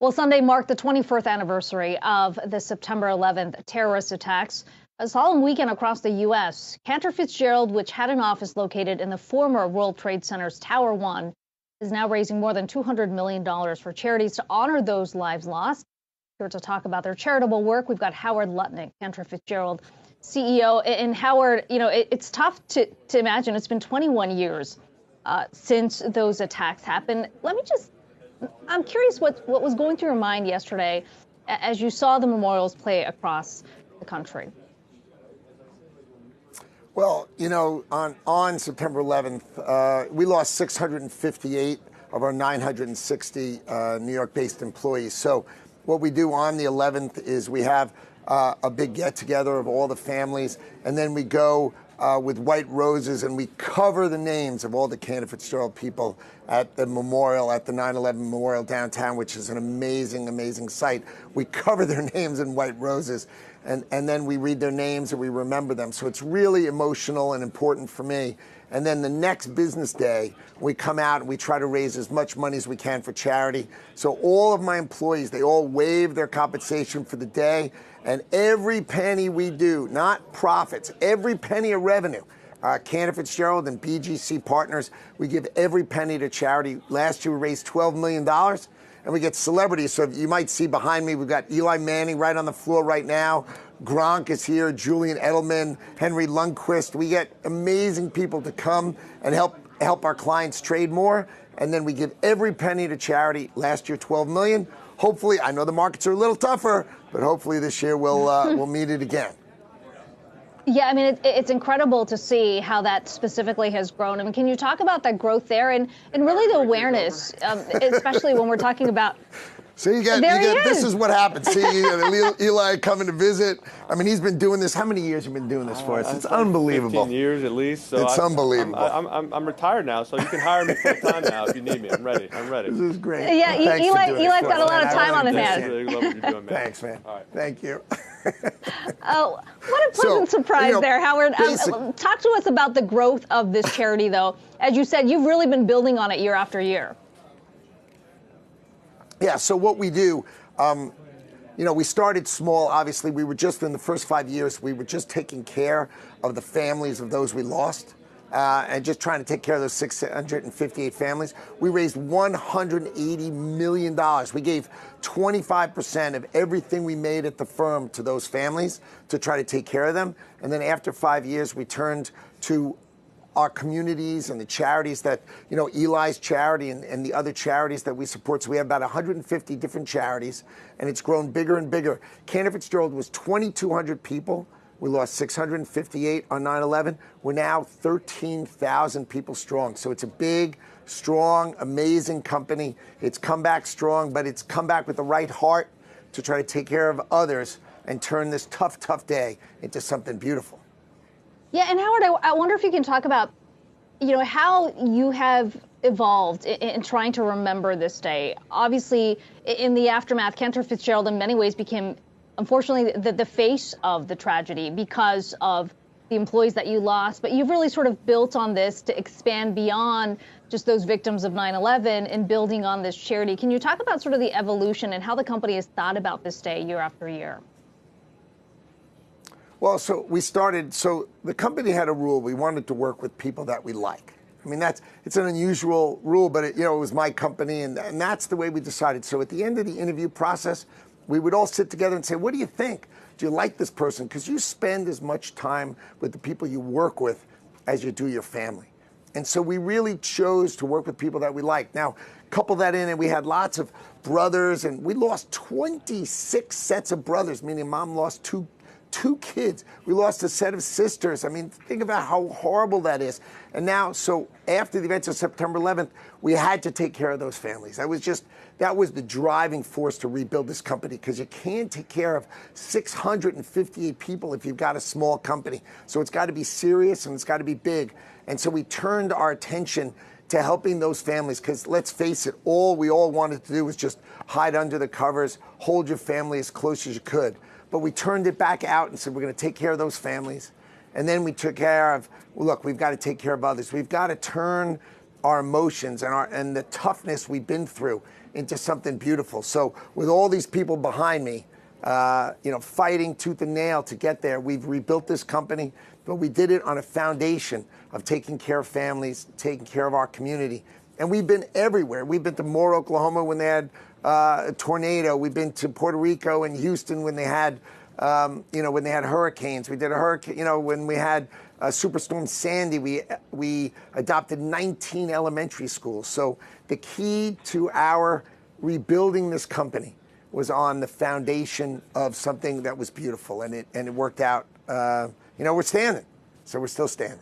Well, Sunday marked the 21st anniversary of the September 11th terrorist attacks. A solemn weekend across the U.S. Cantor Fitzgerald, which had an office located in the former World Trade Center's Tower 1, is now raising more than $200 million for charities to honor those lives lost. Here to talk about their charitable work, we've got Howard Lutnick, Cantor Fitzgerald CEO. And Howard, you know, it, it's tough to, to imagine. It's been 21 years uh, since those attacks happened. Let me just I'm curious what, what was going through your mind yesterday as you saw the memorials play across the country. Well, you know, on, on September 11th, uh, we lost 658 of our 960 uh, New York based employees. So, what we do on the 11th is we have uh, a big get together of all the families, and then we go uh, with white roses, and we cover the names of all the Cantor Fitzgerald people at the memorial, at the 9 11 memorial downtown, which is an amazing, amazing site. We cover their names in white roses, and, and then we read their names and we remember them. So it's really emotional and important for me. And then the next business day, we come out and we try to raise as much money as we can for charity. So all of my employees, they all waive their compensation for the day. And every penny we do, not profits, every penny of revenue, uh, Cantor Fitzgerald and BGC Partners, we give every penny to charity. Last year we raised $12 million and we get celebrities. So you might see behind me, we've got Eli Manning right on the floor right now. Gronk is here, Julian Edelman, Henrik Lundqvist. We get amazing people to come and help help our clients trade more. And then we give every penny to charity. Last year, 12 million. Hopefully, I know the markets are a little tougher, but hopefully this year we'll uh, we'll meet it again. Yeah, I mean, it, it's incredible to see how that specifically has grown. I mean, can you talk about that growth there and, and really the awareness, um, especially when we're talking about so you get, you get this is what happens. See you Eli coming to visit. I mean, he's been doing this. How many years have you been doing this for us? It's like unbelievable. 15 years at least. So it's I, unbelievable. I'm, I'm, I'm, retired now, so you can hire me full time now if you need me. I'm ready. I'm ready. This is great. Yeah, well, Eli, Eli's got a lot of time on his hands. Really love what you're doing, man. Thanks, man. All right. Thank you. Oh, what a pleasant so, surprise you know, there, Howard. Um, talk to us about the growth of this charity, though. As you said, you've really been building on it year after year. Yeah, so what we do, um, you know, we started small. Obviously, we were just in the first five years, we were just taking care of the families of those we lost. Uh, and just trying to take care of those 658 families. We raised $180 million. We gave 25% of everything we made at the firm to those families to try to take care of them. And then after five years, we turned to our communities and the charities that, you know, Eli's charity and, and the other charities that we support. So we have about 150 different charities, and it's grown bigger and bigger. Cantor Fitzgerald was 2,200 people. We lost 658 on 9 11. We're now 13,000 people strong. So it's a big, strong, amazing company. It's come back strong, but it's come back with the right heart to try to take care of others and turn this tough, tough day into something beautiful. Yeah, and Howard, I, I wonder if you can talk about, you know, how you have evolved in, in, trying to remember this day. Obviously, in the aftermath, Cantor Fitzgerald in many ways became, unfortunately, the, the face of the tragedy because of the employees that you lost. But you've really sort of built on this to expand beyond just those victims of 9 11 and building on this charity. Can you talk about sort of the evolution and how the company has thought about this day year after year? Well, so we started. So the company had a rule. We wanted to work with people that we like. I mean, that's it's an unusual rule, but it, you know, it was my company, and, and that's the way we decided. So at the end of the interview process, we would all sit together and say, "What do you think? Do you like this person? Because you spend as much time with the people you work with as you do your family." And so we really chose to work with people that we like. Now, couple that in, and we had lots of brothers, and we lost 26 sets of brothers, meaning mom lost two two kids. We lost a set of sisters. I mean, think about how horrible that is. And now, so after the events of September 11th, we had to take care of those families. That was just, that was the driving force to rebuild this company because you can't take care of 658 people if you've got a small company. So it's got to be serious and it's got to be big. And so we turned our attention to helping those families because let's face it, all we all wanted to do was just hide under the covers, hold your family as close as you could. But we turned it back out and said, we're going to take care of those families. And then we took care of, well, look, we've got to take care of others. We've got to turn our emotions and our and the toughness we've been through into something beautiful. So with all these people behind me, uh, you know, fighting tooth and nail to get there, we've rebuilt this company, but we did it on a foundation of taking care of families, taking care of our community, and we've been everywhere. We've been to Moore, Oklahoma, when they had uh, tornado. We've been to Puerto Rico and Houston when they had um, you know, when they had hurricanes. We did a hurricane, you know, when we had uh, Superstorm Sandy, we, we adopted 19 elementary schools. So the key to our rebuilding this company was on the foundation of something that was beautiful, and it, and it worked out. Uh, you know, we're standing, so we're still standing.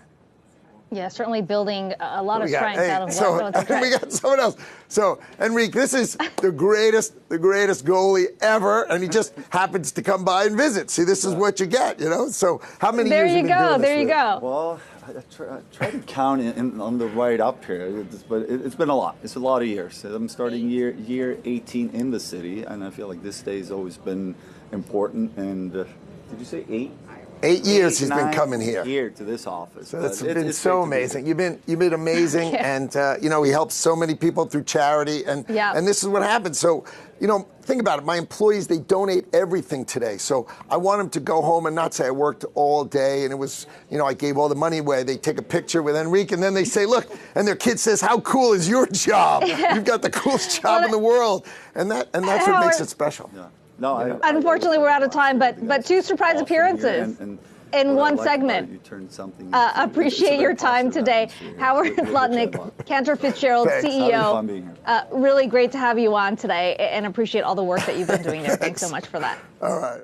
Yeah, certainly building a lot of We got- strength hey, out of so, what what's we got someone else. So, Henrik, this is the greatest, the greatest goalie ever, and he just happens to come by and visit. See, this is what you get, you know. So, how many There years you you go. There you with? go. Well, I, I, try, I try to count in, in, on the right up here, it's, but it, it's been a lot. It's a lot of years. I'm starting year year 18 in the city, and I feel like this day has always been important. And uh, did you say eight? Eight years Eight, he's been coming here. Here to this office. So that's But it- been it's so great be amazing. You've been you've been amazing, and uh, you know he helps so many people through charity, and Yeah. and this is what happens. So you know, think about it. My employees they donate everything today. So I want them to go home and not say I worked all day and it was you know I gave all the money away. They take a picture with Henrik, and then they say, look, and their kid says, how cool is your job? You've got the coolest job in the world, and that and that's what makes it special. Yeah. No, I, Unfortunately, we're out of time, but but two surprise Awesome appearances and- and in what one like segment. it, You turned something. Uh, into- it's a appreciate your time today. atmosphere here. Howard Good- good Lutnick, job. Cantor Fitzgerald, Thanks. CEO. Having fun being here. Uh, really great to have you on today and appreciate all the work that you've been doing there. Thanks so much for that. All right.